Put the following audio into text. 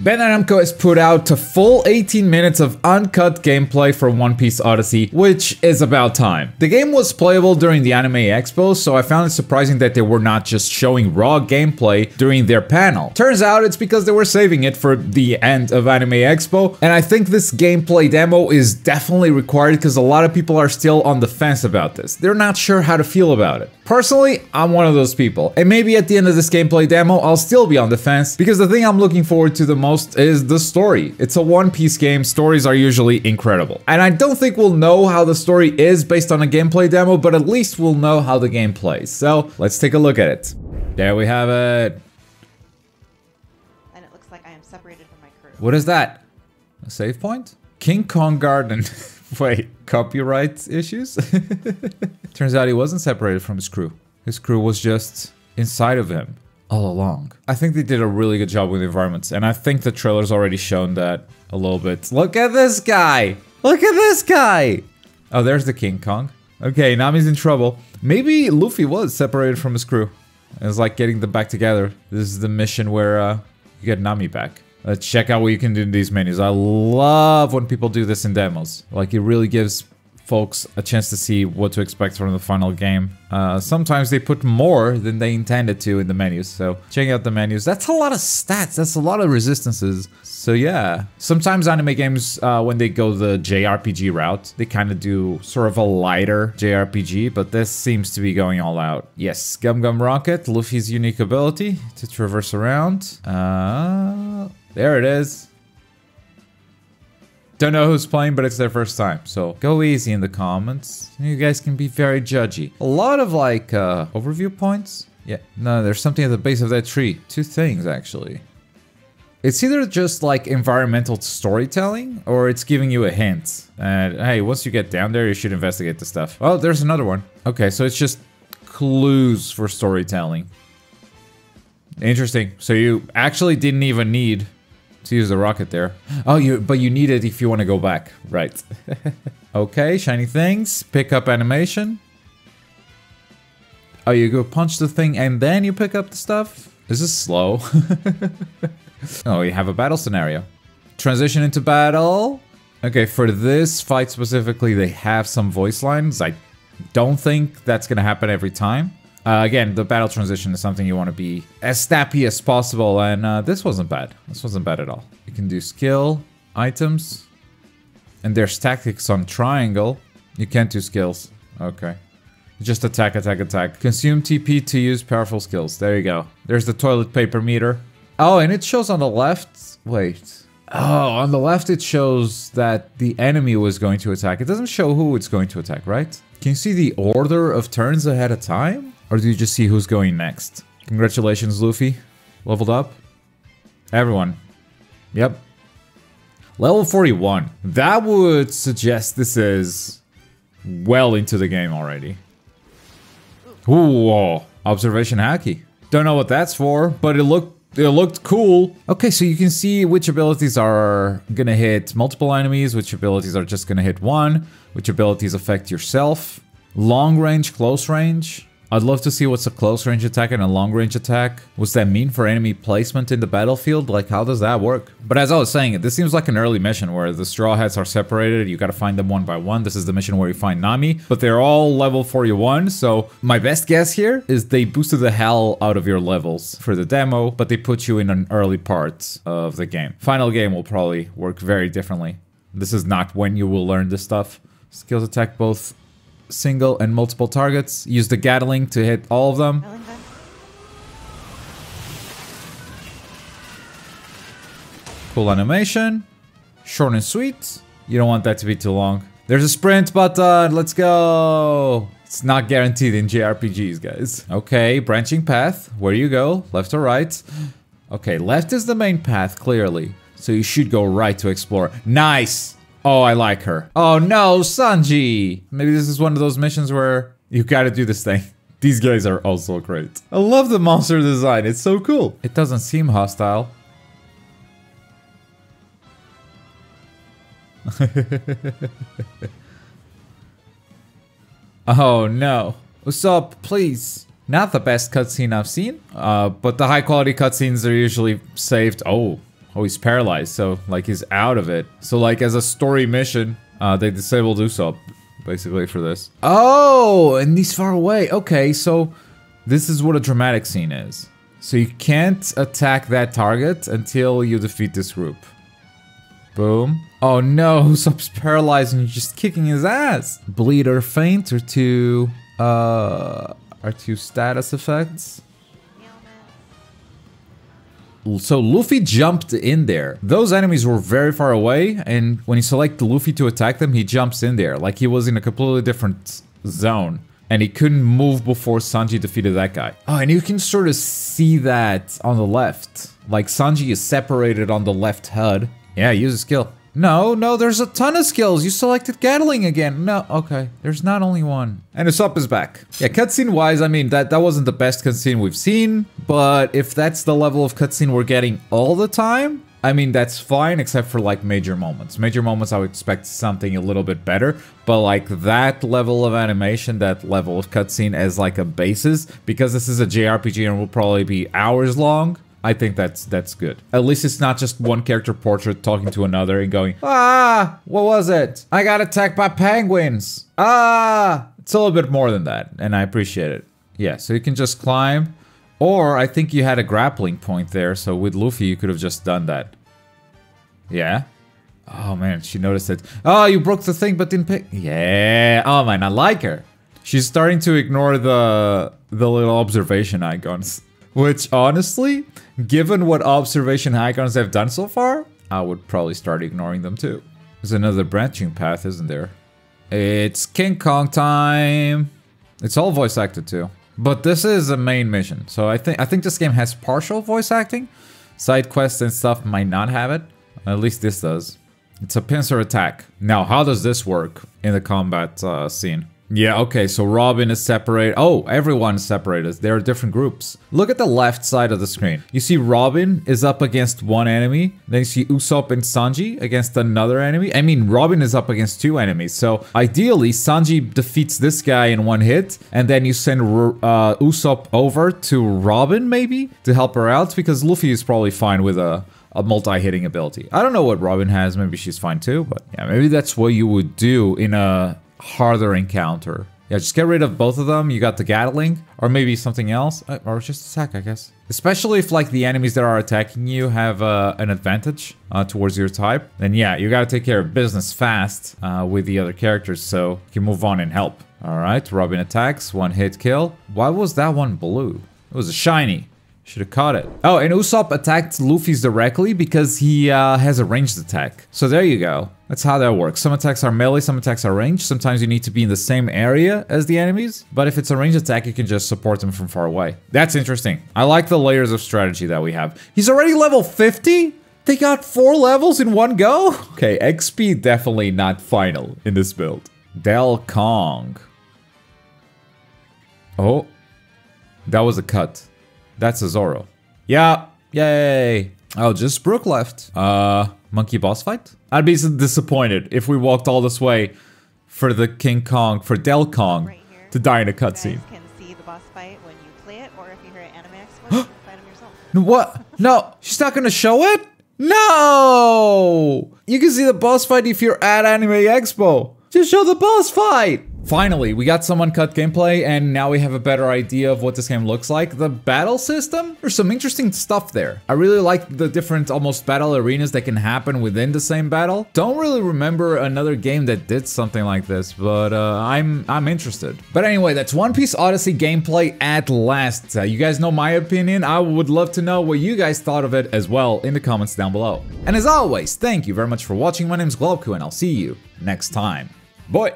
Bandai Namco has put out a full 18 minutes of uncut gameplay for One Piece Odyssey, which is about time. The game was playable during the Anime Expo, so I found it surprising that they were not just showing raw gameplay during their panel. Turns out it's because they were saving it for the end of Anime Expo, and I think this gameplay demo is definitely required because a lot of people are still on the fence about this. They're not sure how to feel about it. Personally, I'm one of those people, and maybe at the end of this gameplay demo, I'll still be on the fence because the thing I'm looking forward to the most is the story. It's a One Piece game, stories are usually incredible. And I don't think we'll know how the story is based on a gameplay demo, but at least we'll know how the game plays. So let's take a look at it. There we have it. And it looks like I am separated from my crew. What is that? A save point? King Kong Garden. Wait, copyright issues? Turns out he wasn't separated from his crew. His crew was just inside of him all along. I think they did a really good job with the environments, and I think the trailer's already shown that a little bit. Look at this guy! Look at this guy! Oh, there's the King Kong. Okay, Nami's in trouble. Maybe Luffy was separated from his crew. It's like getting them back together. This is the mission where uh, you get Nami back. Let's check out what you can do in these menus. I love when people do this in demos. Like, it really gives folks a chance to see what to expect from the final game. Uh, sometimes they put more than they intended to in the menus, so checking out the menus. That's a lot of stats, that's a lot of resistances. So yeah, sometimes anime games, uh, when they go the JRPG route, they kind of do sort of a lighter JRPG, but this seems to be going all out. Yes, Gum Gum Rocket, Luffy's unique ability to traverse around. Uh, there it is. Don't know who's playing, but it's their first time. So go easy in the comments. You guys can be very judgy. A lot of like uh, overview points. Yeah, no, there's something at the base of that tree. Two things actually. It's either just like environmental storytelling or it's giving you a hint. And hey, once you get down there, you should investigate the stuff. Oh, there's another one. Okay, so it's just clues for storytelling. Interesting. So you actually didn't even need to use the rocket there. Oh, you but you need it if you want to go back. Right. okay, shiny things. Pick up animation. Oh, you go punch the thing and then you pick up the stuff? This is slow? oh, you have a battle scenario. Transition into battle. Okay, for this fight specifically, they have some voice lines. I don't think that's gonna happen every time. Uh, again, the battle transition is something you want to be as snappy as possible, and uh, this wasn't bad. This wasn't bad at all. You can do skill, items, and there's tactics on triangle. You can't do skills. Okay. Just attack, attack, attack. Consume TP to use powerful skills. There you go. There's the toilet paper meter. Oh, and it shows on the left... Wait. Oh, on the left it shows that the enemy was going to attack. It doesn't show who it's going to attack, right? Can you see the order of turns ahead of time? Or do you just see who's going next? Congratulations, Luffy. Leveled up. Everyone. Yep. Level 41. That would suggest this is well into the game already. Ooh, observation Haki. Don't know what that's for, but it looked it looked cool. Okay, so you can see which abilities are gonna hit multiple enemies, which abilities are just gonna hit one, which abilities affect yourself. Long range, close range. I'd love to see what's a close range attack and a long range attack. What's that mean for enemy placement in the battlefield? Like, how does that work? But as I was saying, this seems like an early mission where the Straw Hats are separated. You gotta find them one by one. This is the mission where you find Nami, but they're all level 41. So my best guess here is they boosted the hell out of your levels for the demo, but they put you in an early part of the game. Final game will probably work very differently. This is not when you will learn this stuff. Skills attack both single and multiple targets. Use the Gatling to hit all of them. Cool animation. Short and sweet. You don't want that to be too long. There's a sprint button. Let's go. It's not guaranteed in JRPGs, guys. Okay, branching path. Where you go? Left or right? Okay, left is the main path, clearly. So you should go right to explore. Nice! Oh, I like her. Oh no, Sanji! Maybe this is one of those missions where you gotta do this thing. These guys are also great. I love the monster design, it's so cool. It doesn't seem hostile. oh no. What's up, please? Not the best cutscene I've seen, uh, but the high quality cutscenes are usually saved. Oh, Oh, he's paralyzed, so like he's out of it. So like as a story mission, uh, they disabled Usopp basically for this. Oh, and he's far away. Okay, so this is what a dramatic scene is. So you can't attack that target until you defeat this group. Boom. Oh no, Usopp's paralyzed and just kicking his ass. Bleed or faint are two, uh, are two status effects. So Luffy jumped in there. Those enemies were very far away, and when you select Luffy to attack them, he jumps in there, like he was in a completely different zone. And he couldn't move before Sanji defeated that guy. Oh, and you can sort of see that on the left. Like Sanji is separated on the left HUD. Yeah, use a skill. No, no, there's a ton of skills. You selected Gatling again. No, okay. There's not only one. And Usopp is back. Yeah, cutscene wise, I mean, that, that wasn't the best cutscene we've seen. But if that's the level of cutscene we're getting all the time, I mean, that's fine, except for like major moments. Major moments, I would expect something a little bit better. But like that level of animation, that level of cutscene as like a basis, because this is a JRPG and will probably be hours long, I think that's that's good. At least it's not just one character portrait talking to another and going, ah, what was it? I got attacked by penguins. Ah, it's a little bit more than that, and I appreciate it. Yeah, so you can just climb, or I think you had a grappling point there, so with Luffy you could have just done that. Yeah. Oh man, she noticed it. Oh, you broke the thing but didn't pick. Yeah. Oh man, I like her. She's starting to ignore the the little observation icons. Which, honestly, given what observation icons have done so far, I would probably start ignoring them too. There's another branching path, isn't there? It's King Kong time! It's all voice acted too. But this is a main mission, so I think I think this game has partial voice acting. Side quests and stuff might not have it. At least this does. It's a pincer attack. Now, how does this work in the combat uh, scene? Yeah, okay, so Robin is separated. Oh, everyone is separated. There are different groups. Look at the left side of the screen. You see Robin is up against one enemy. Then you see Usopp and Sanji against another enemy. I mean, Robin is up against two enemies. So ideally, Sanji defeats this guy in one hit. And then you send uh, Usopp over to Robin, maybe, to help her out. Because Luffy is probably fine with a a multi-hitting ability. I don't know what Robin has, maybe she's fine too, but yeah, maybe that's what you would do in a harder encounter. Yeah, just get rid of both of them. You got the Gatling, or maybe something else, uh, or just attack, I guess. Especially if like the enemies that are attacking you have uh, an advantage uh, towards your type, then yeah, you gotta take care of business fast uh, with the other characters so you can move on and help. All right, Robin attacks, one hit kill. Why was that one blue? It was a shiny. Should have caught it. Oh, and Usopp attacked Luffy's directly because he uh, has a ranged attack. So there you go. That's how that works. Some attacks are melee, some attacks are ranged. Sometimes you need to be in the same area as the enemies. But if it's a ranged attack, you can just support them from far away. That's interesting. I like the layers of strategy that we have. He's already level 50? They got four levels in one go? Okay, XP definitely not final in this build. Del Kong. Oh, that was a cut. That's a Zoro. Yeah, yay. Oh, just Brook left. Uh, monkey boss fight? I'd be disappointed if we walked all this way for the King Kong, for Del Kong, right to die in a cutscene. You can see the boss fight when you play it, or if you hear an Anime Expo, you can fight him yourself. What? No, she's not gonna show it? No! You can see the boss fight if you're at Anime Expo. Just show the boss fight! Finally, we got some uncut gameplay, and now we have a better idea of what this game looks like. The battle system? There's some interesting stuff there. I really like the different almost battle arenas that can happen within the same battle. Don't really remember another game that did something like this, but uh, I'm I'm interested. But anyway, that's One Piece Odyssey gameplay at last. Uh, you guys know my opinion. I would love to know what you guys thought of it as well in the comments down below. And as always, thank you very much for watching. My name is Globku, and I'll see you next time. Boy!